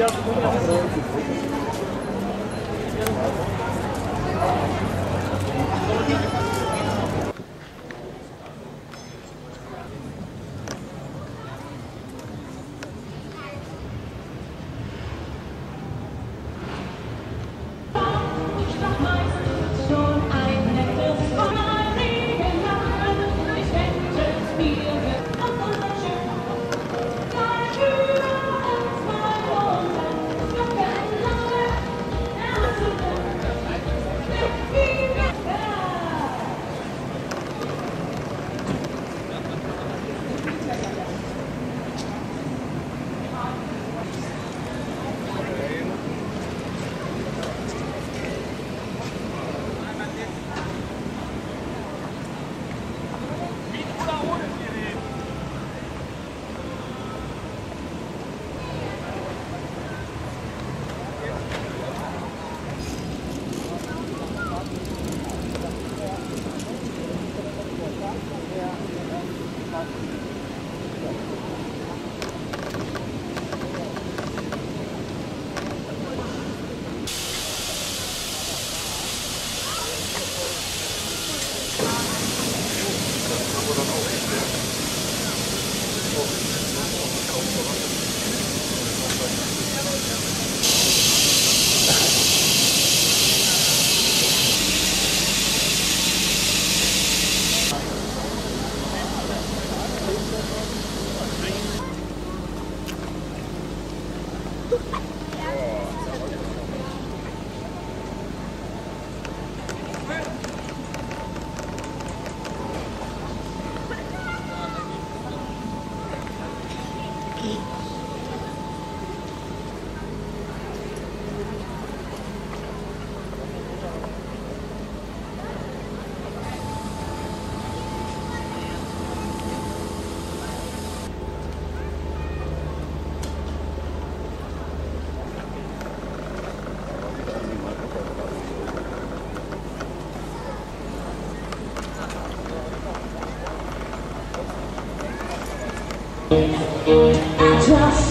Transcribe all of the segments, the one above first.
Yardım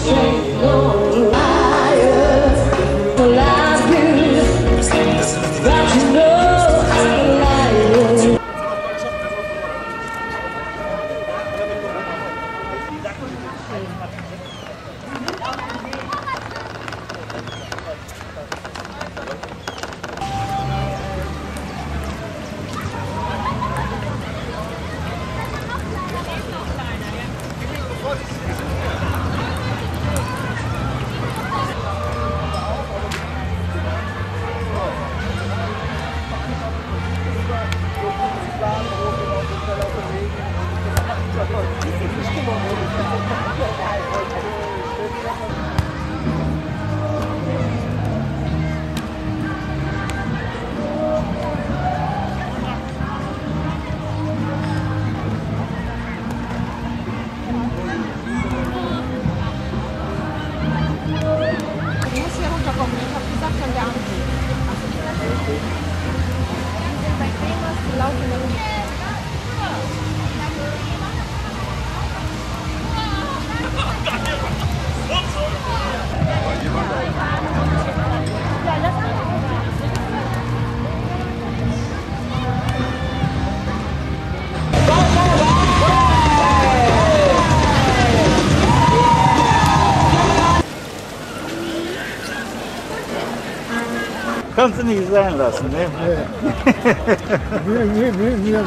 say Lord. Kannst du nicht sein lassen, ne? Ya.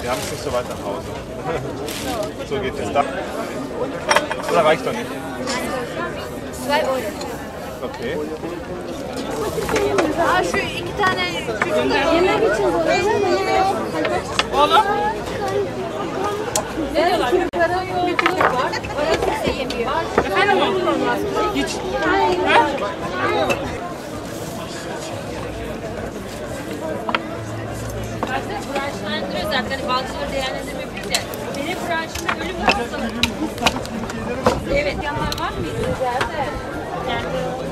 Wir haben es nicht so weit nach Hause. so geht es. Da. Oder reicht doch nicht? Zwei Euro. Okay. Aa şu iki tane çocuk yemek için Oğlum. Ne diyorlar? Bir çocuk var. Orası kimse yemiyor. Efendim olmaz. Hiç. branşlandırıyor zaten. Bazıları değerlendirme branşında ölüm hastalığı. Evet yanlar var mı? Nerede? Nerede?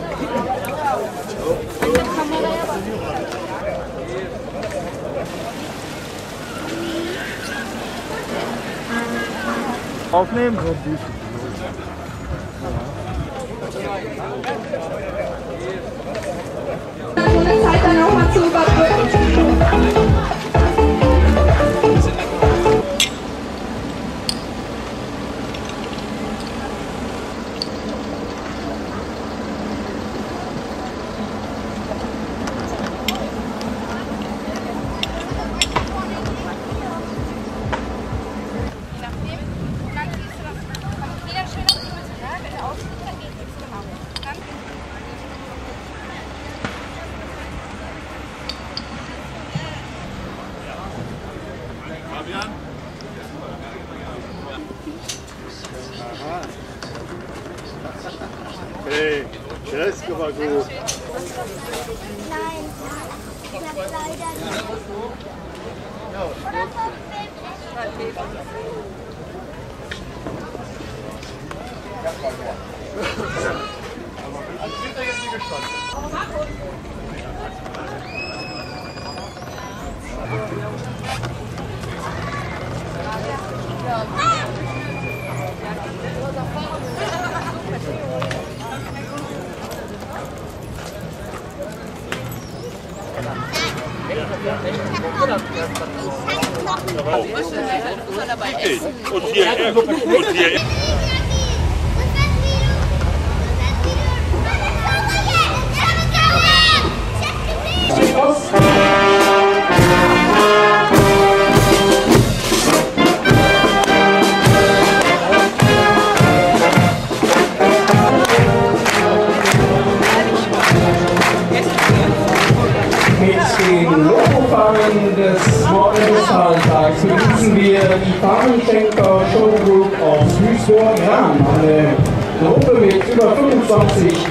Und hier, und hier.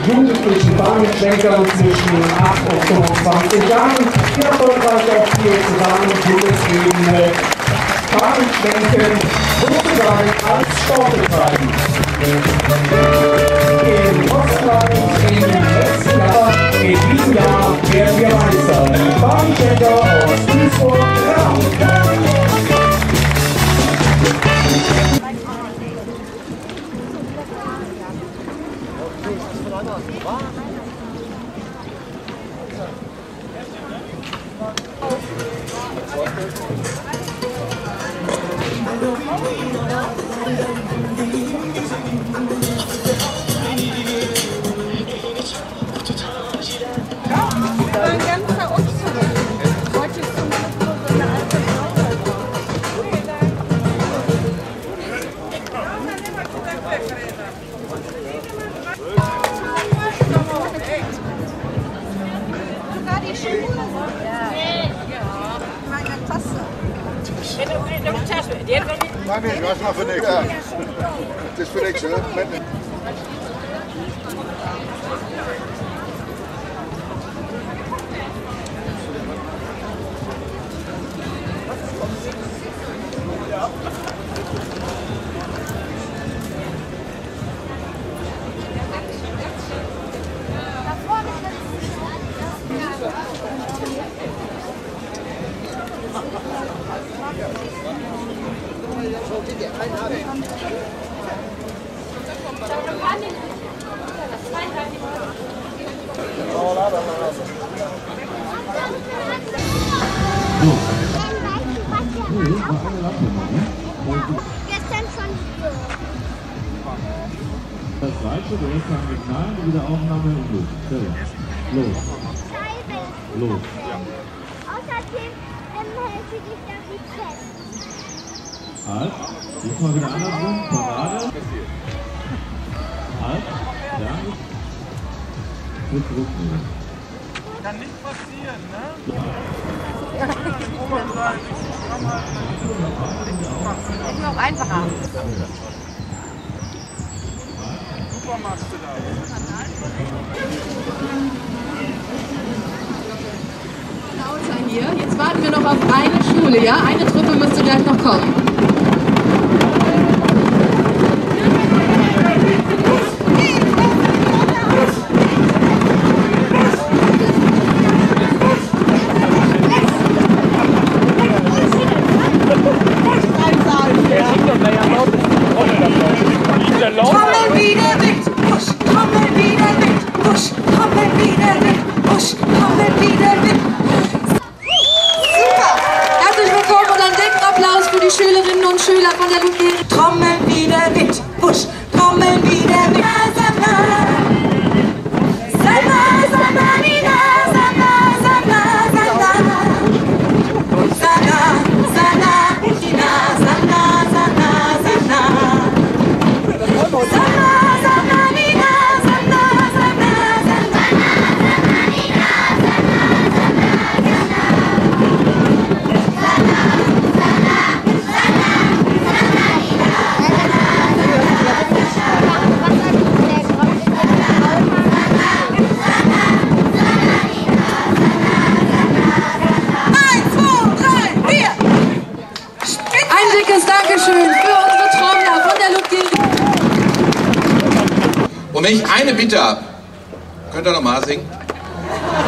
25 jugendlichen Fahnenschenkern zwischen 8 und 25 Jahren, die erfolgreich auf vier zusammen Bundesebene Fahnenschwenken sozusagen als Sport betreiben. Los, los. Außerdem, wenn halte dich da wie fest. Halt. Diesmal wieder andersrum. Parade. Halt. Ja. Gut zurücknehmen. Kann nicht passieren, ne? Ist noch einfacher. Super machst du das. Jetzt warten wir noch auf eine Schule, ja? Eine Truppe müsste gleich noch. Kommen Und wenn ich eine Bitte habe, könnt ihr nochmal singen?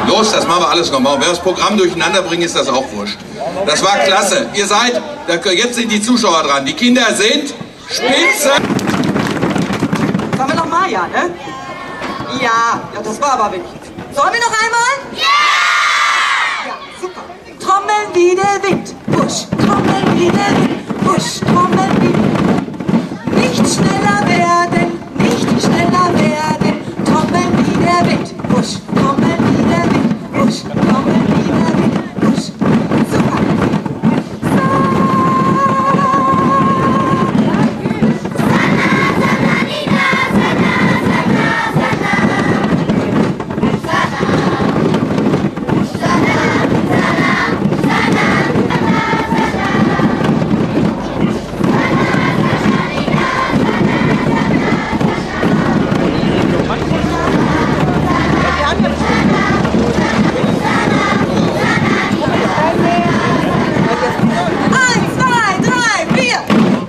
Los, das machen wir alles nochmal. Und wenn wir das Programm durcheinander bringen, ist das auch wurscht. Das war klasse. Ihr seid, jetzt sind die Zuschauer dran. Die Kinder sind spitze. Sollen wir nochmal, ja, ne? Ja, ja, das war aber wirklich. Sollen wir noch einmal? Ja! Ja, super. Trommeln wie der Wind, Busch, trommeln wie der Wind, Busch, trommeln wie Nicht schneller werden,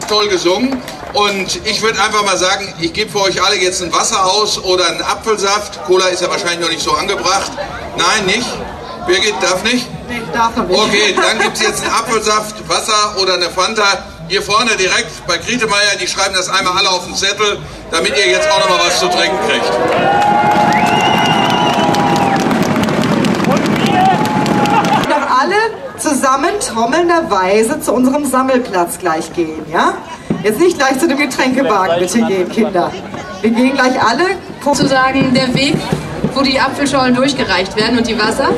Toll gesungen. Und ich würde einfach mal sagen, ich gebe für euch alle jetzt ein Wasser aus oder einen Apfelsaft. Cola ist ja wahrscheinlich noch nicht so angebracht. Nein, nicht? Birgit, darf nicht? Nee, darf nicht. Okay, dann gibt es jetzt einen Apfelsaft, Wasser oder eine Fanta. Hier vorne direkt bei Grietemeier, die schreiben das einmal alle auf den Zettel, damit ihr jetzt auch noch mal was zu trinken kriegt. doch alle zusammen trommelnderweise zu unserem Sammelplatz gleich gehen, ja? Jetzt nicht gleich zu dem Getränkewagen bitte gehen, Kinder. Wir gehen gleich alle. Sozusagen der Weg, wo die Apfelschollen durchgereicht werden und die Wasser.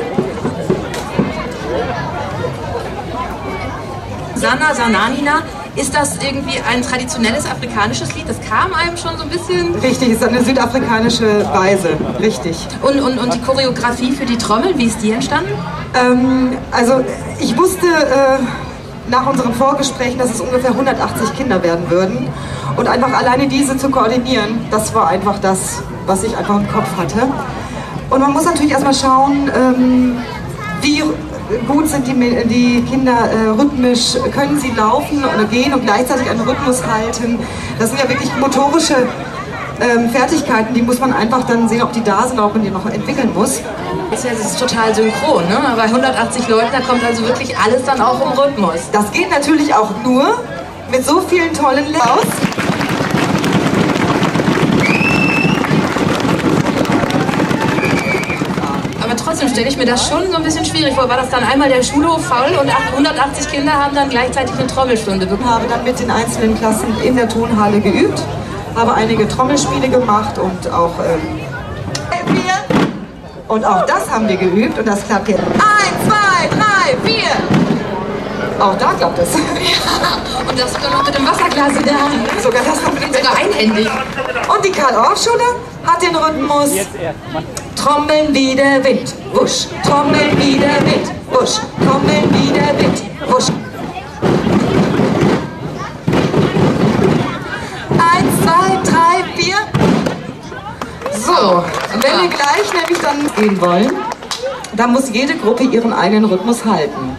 Sana Sananina, ist das irgendwie ein traditionelles afrikanisches Lied? Das kam einem schon so ein bisschen. Richtig, ist eine südafrikanische Weise, richtig. Und, und, und die Choreografie für die Trommel, wie ist die entstanden? Ähm, also ich wusste äh, nach unseren Vorgesprächen, dass es ungefähr 180 Kinder werden würden. Und einfach alleine diese zu koordinieren, das war einfach das, was ich einfach im Kopf hatte. Und man muss natürlich erstmal schauen, ähm, wie gut sind die, die Kinder äh, rhythmisch, können sie laufen oder gehen und gleichzeitig einen Rhythmus halten. Das sind ja wirklich motorische ähm, Fertigkeiten, die muss man einfach dann sehen, ob die da sind, ob man die noch entwickeln muss. Das ist, ist total synchron, ne? Bei 180 Leuten, da kommt also wirklich alles dann auch im Rhythmus. Das geht natürlich auch nur mit so vielen tollen Laus. Aber trotzdem stelle ich mir das schon so ein bisschen schwierig vor. War das dann einmal der Schulhof faul und 180 Kinder haben dann gleichzeitig eine Trommelstunde Ich bekommen? habe dann mit den einzelnen Klassen in der Tonhalle geübt, habe einige Trommelspiele gemacht und auch ähm, und auch das haben wir geübt und das klappt jetzt. Eins, zwei, drei, vier. Auch da klappt es. Und das sogar noch mit dem Wasserglas in der Hand. Sogar das noch mit Sogar einhändig. Und die Karl-Orff-Schule hat den Rhythmus. Trommeln wie der Wind, wusch. Trommeln wie der Wind, wusch. Trommeln wie der Wind, wusch. Eins, zwei, drei, vier. Und wenn wir gleich nämlich dann gehen wollen, dann muss jede Gruppe ihren eigenen Rhythmus halten.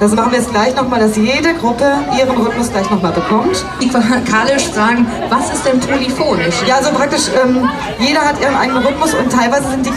Das machen wir jetzt gleach nochmal, dass jede Gruppe ihren Rhythmus gleich nochmal bekommt. Musikalisch fragen, was ist denn polyphonisch? Ja, also praktisch, ähm, jeder hat ihren eigenen Rhythmus und teilweise sind die